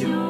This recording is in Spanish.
canción.